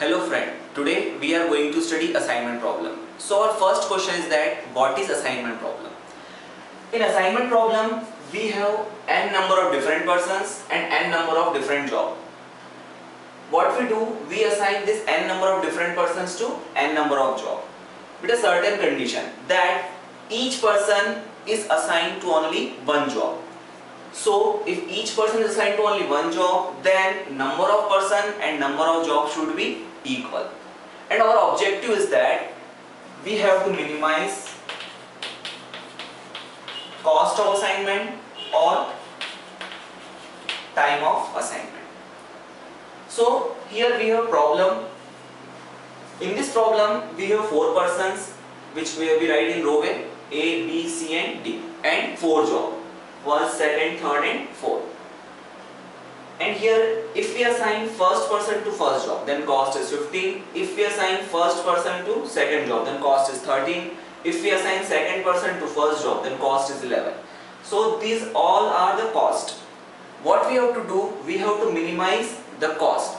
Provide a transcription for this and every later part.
Hello friend, today we are going to study assignment problem. So our first question is that what is assignment problem? In assignment problem, we have n number of different persons and n number of different job. What we do, we assign this n number of different persons to n number of job with a certain condition that each person is assigned to only one job. So if each person is assigned to only one job, then number of person and number of job should be equal. And our objective is that we have to minimize cost of assignment or time of assignment. So here we have problem. In this problem we have four persons which we will be write in row A, A, B, C and D and four job. First, second, third and fourth. And here if we assign first person to first job then cost is 15. If we assign first person to second job then cost is 13. If we assign second person to first job then cost is 11. So these all are the cost. What we have to do, we have to minimize the cost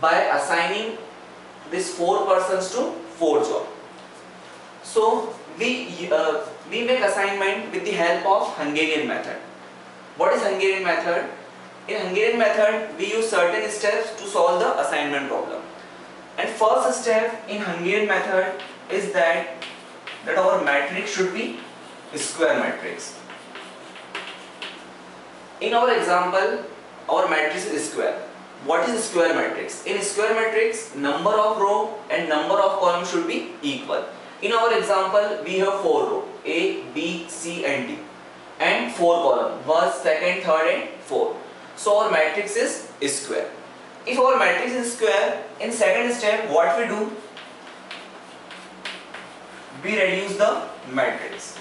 by assigning these four persons to four job. So we uh, we make assignment with the help of Hungarian method. What is Hungarian method? In Hungarian method, we use certain steps to solve the assignment problem. And first step in Hungarian method is that that our matrix should be square matrix. In our example, our matrix is square. What is square matrix? In square matrix, number of row and number of column should be equal. In our example, we have four row A, B, C and D and four column first, second, third and fourth. So our matrix is square. If our matrix is square, in second step what we do? We reduce the matrix.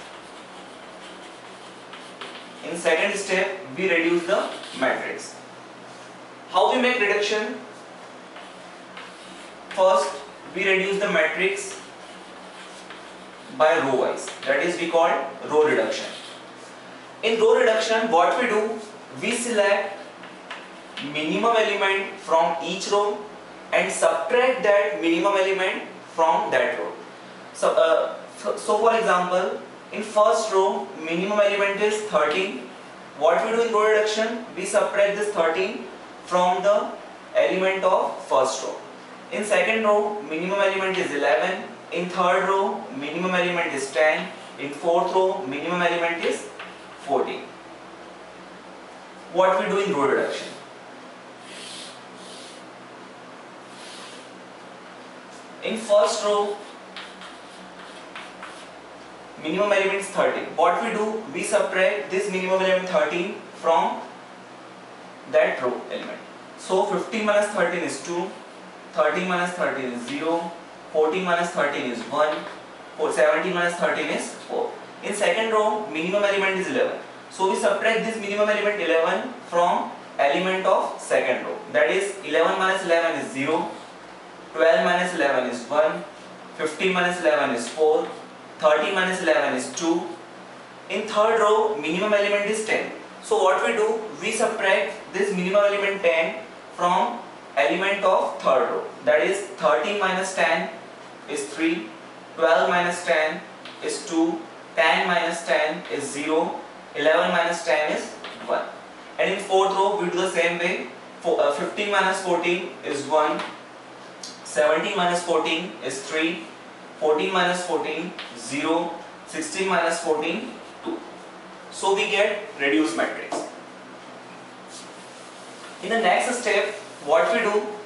In second step we reduce the matrix. How we make reduction? First we reduce the matrix by row wise that is we call row reduction. In row reduction what we do? We select minimum element from each row and subtract that minimum element from that row. So, uh, so, so for example in first row minimum element is 13 what we do in row reduction we subtract this 13 from the element of first row in second row minimum element is 11 in third row minimum element is 10 in fourth row minimum element is 14 what we do in row reduction? In first row minimum element is 13 what we do? We subtract this minimum element 13 from that row element. So 15 minus 13 is 2 13 minus 13 is 0 14 minus 13 is 1 17 minus 13 is 4 in second row minimum element is 11 so we subtract this minimum element 11 from element of second row. That is 11 minus 11 is 0 12 minus 11 is 1 15 minus 11 is 4 30 minus 11 is 2 in third row minimum element is 10 so what we do we subtract this minimum element 10 from element of third row. That is 30 minus 10 is 3 12 minus 10 is 2 10 minus 10 is 0 11 minus 10 is 1 and in fourth row we do the same way. Uh, 15 minus 14 is 1 17 minus 14 is 3 14 minus 14 0 16 minus 14 2 so we get reduced matrix. In the next step what we do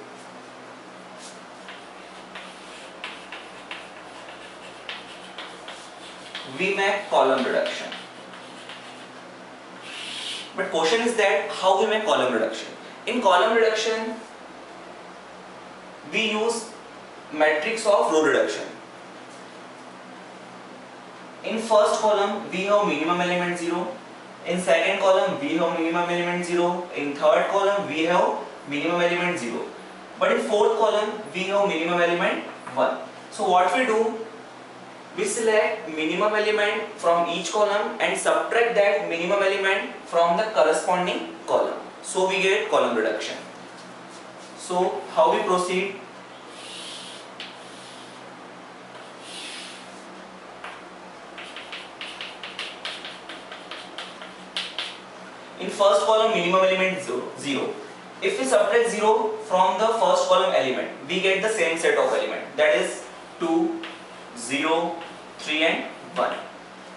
we make column reduction. But question is that how we make column reduction? In column reduction we use matrix of row reduction. In first column we have minimum element 0 in second column we have minimum element 0 in third column we have minimum element 0 but in fourth column we have minimum element 1 so what we do we select minimum element from each column and subtract that minimum element from the corresponding column so we get column reduction So how we proceed? In first column minimum element is 0. If we subtract 0 from the first column element, we get the same set of element that is 2, 0, 3 and 1.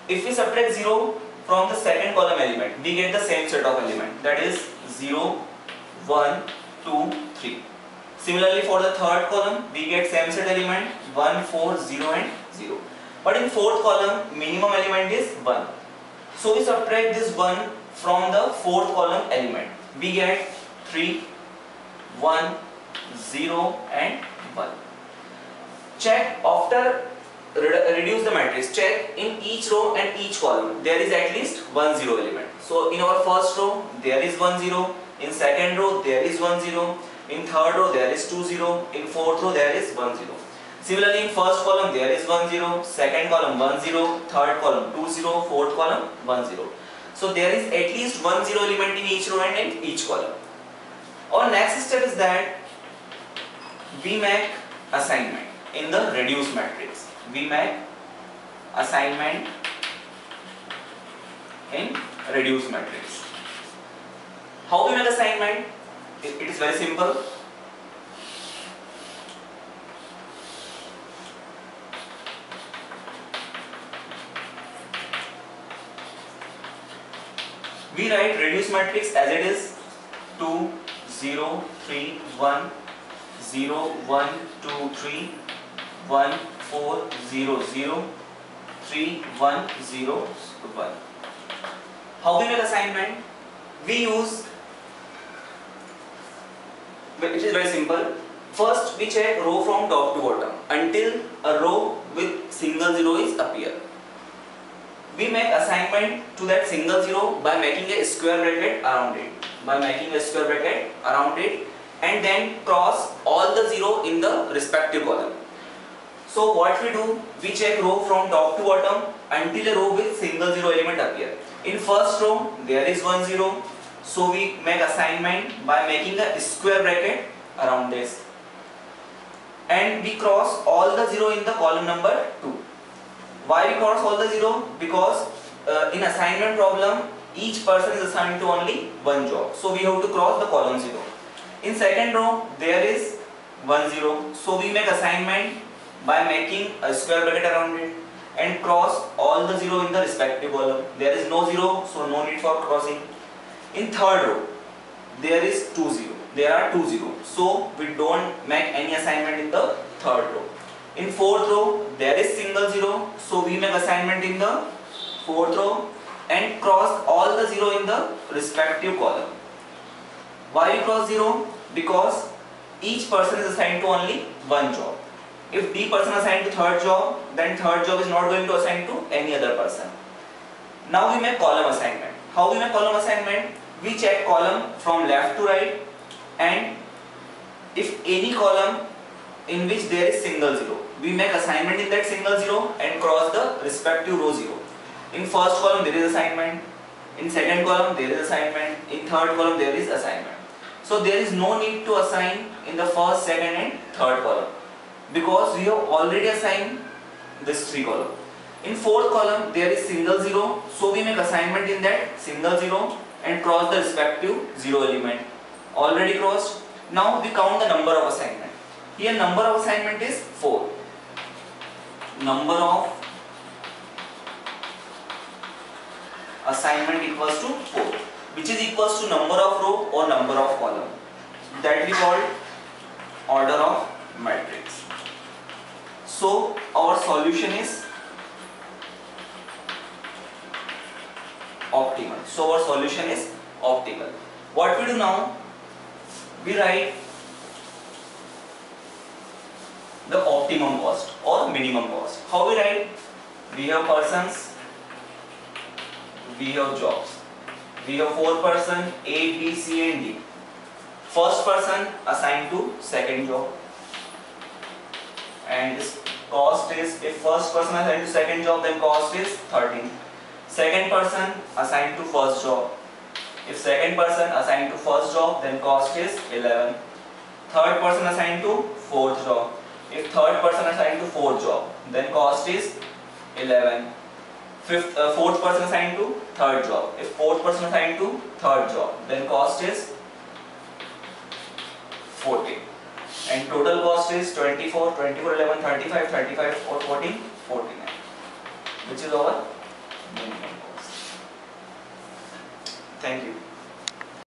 If we subtract 0 from the second column element, we get the same set of element that is 0, 1, 2, 3. Similarly for the third column, we get same set element 1, 4, 0 and 0. But in fourth column, minimum element is 1. So we subtract this 1 from the fourth column element. We get 3, 1, 0 and 1. Check after reduce the matrix. Check in each row and each column. There is at least one zero element. So in our first row there is one zero. In second row there is one zero. In third row there is two zero. In fourth row there is one zero. Similarly in first column there is one zero. Second column one zero. Third column two zero. Fourth column one zero. So there is at least one zero element in each row and in each column. Our next step is that we make assignment in the reduced matrix we make assignment in reduced matrix. How we make assignment? it, it is very simple. We write reduced matrix as it is 2, 0, 3, 1, 0, 1, 2, 3, 1, 4 0 0 3 1 0 1 how we make assignment we use it is very simple. First we check row from top to bottom until a row with single zero is appear. We make assignment to that single zero by making a square bracket around it by making a square bracket around it and then cross all the zero in the respective column so what we do, we check row from top to bottom until a row with single zero element appear. In first row, there is one zero. So we make assignment by making a square bracket around this. And we cross all the zero in the column number 2. Why we cross all the zero? Because uh, in assignment problem, each person is assigned to only one job. So we have to cross the column 0. In second row, there is one zero. So we make assignment by making a square bracket around it and cross all the zero in the respective column. There is no zero, so no need for crossing. In third row, there is two zero. There are two zero, so we don't make any assignment in the third row. In fourth row, there is single zero, so we make assignment in the fourth row and cross all the zero in the respective column. Why we cross zero? Because each person is assigned to only one job. If D person assigned to third job, then third job is not going to assign to any other person. Now we make column assignment. How we make column assignment? We check column from left to right and if any column in which there is single zero, we make assignment in that single zero and cross the respective row zero. In first column there is assignment, in second column there is assignment, in third column there is assignment. So there is no need to assign in the first, second and third column because we have already assigned this three column. In fourth column there is single zero so we make assignment in that single zero and cross the respective zero element. Already crossed. Now we count the number of assignment. Here number of assignment is 4. Number of assignment equals to 4 which is equals to number of row or number of column that we call order of matrix. So our solution is optimal. So our solution is optimal. What we do now? We write the optimum cost or minimum cost. How we write? We have persons, we have jobs. We have four person A, B, C and D. First person assigned to second job and cost is if first person assigned to second job then cost is 13 second person assigned to first job if second person assigned to first job then cost is 11 third person assigned to fourth job. If third person assigned to fourth job, then cost is 11. Fifth, uh, fourth person assigned to third job. If fourth person assigned to third job, then cost is 40. And total cost is 24, 24, 11, 35, 35, 4, 14, 49. Which is our minimum cost. Thank you.